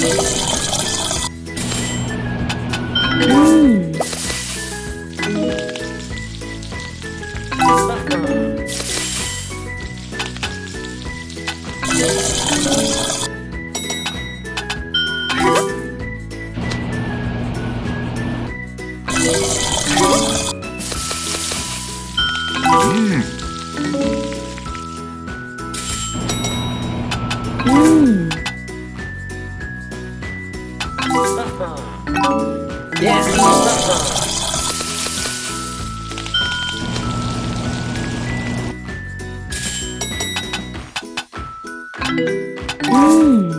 Thank. Mm.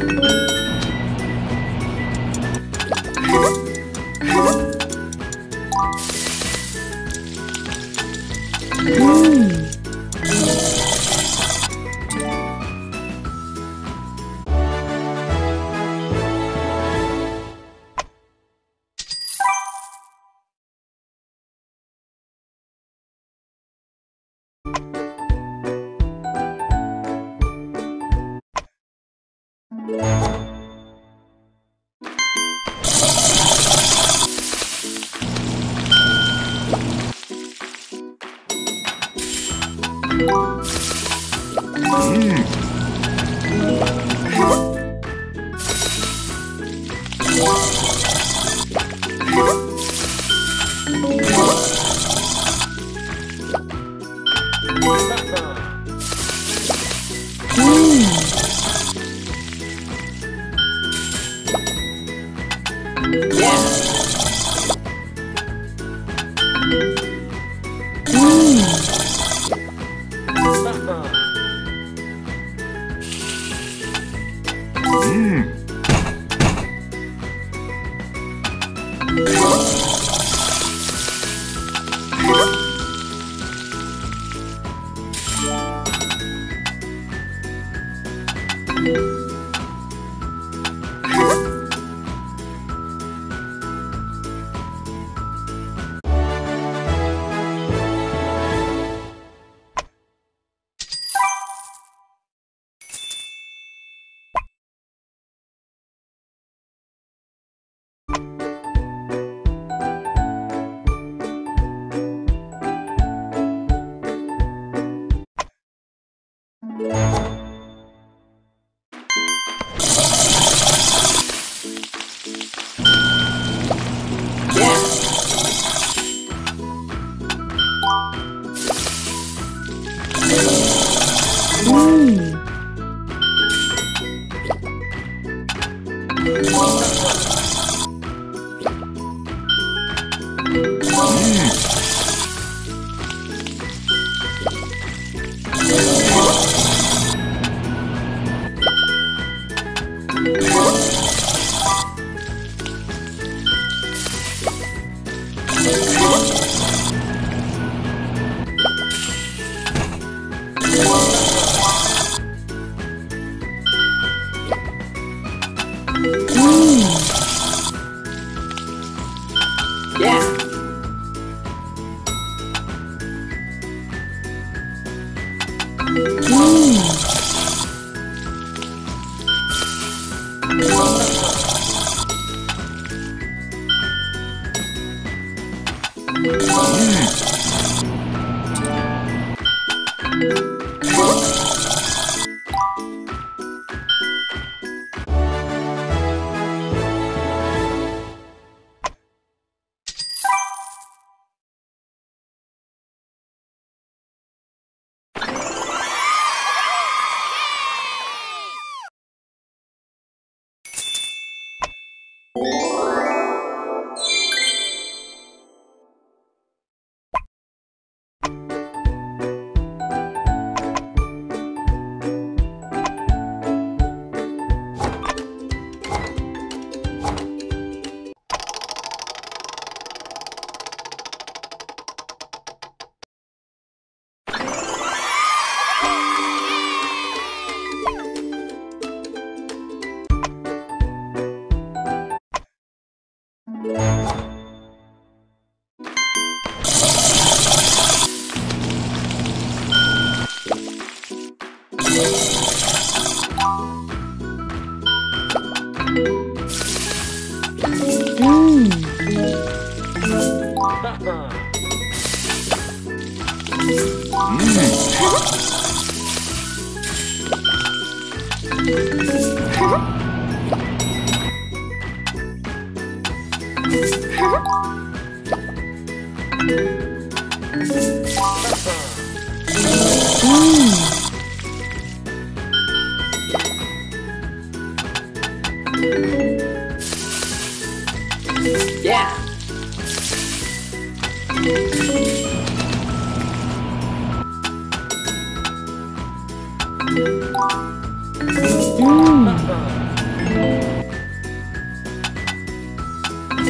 you 嗯。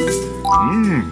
Yeah.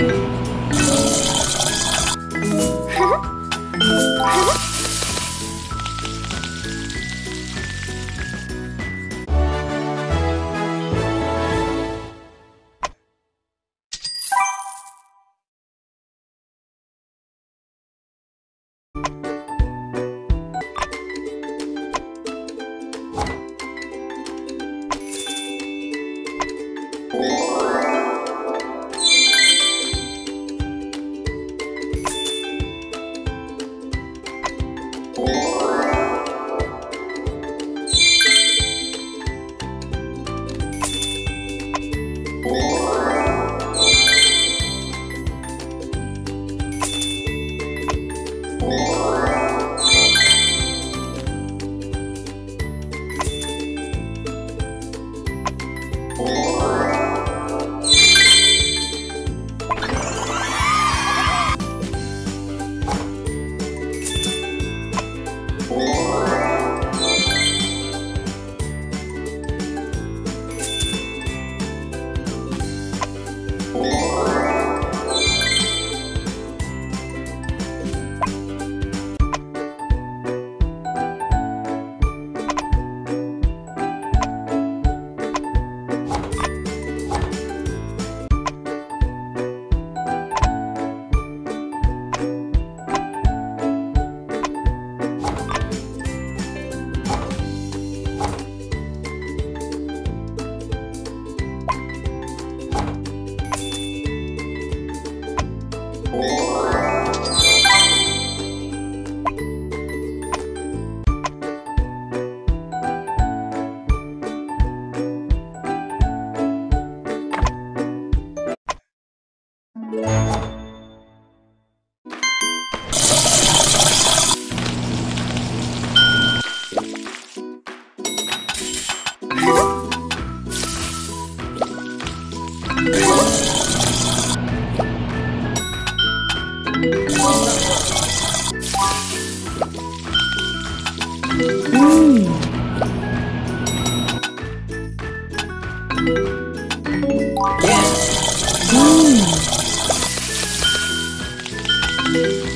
，Yeah. 嗯嗯 Yeah. 嗯嗯 Yeah. 嗯 Supper.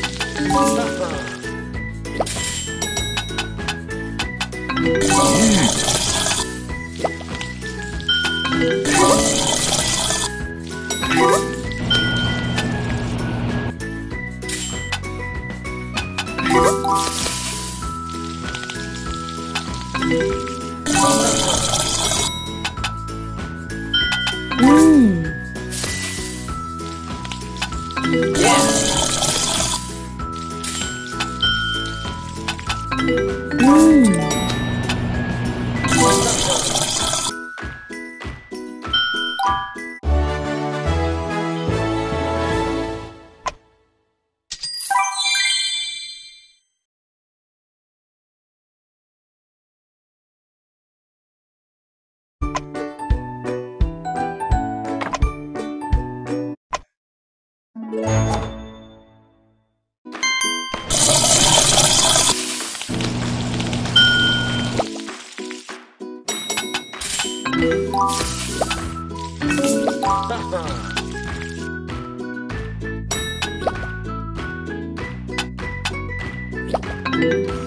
Música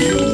you.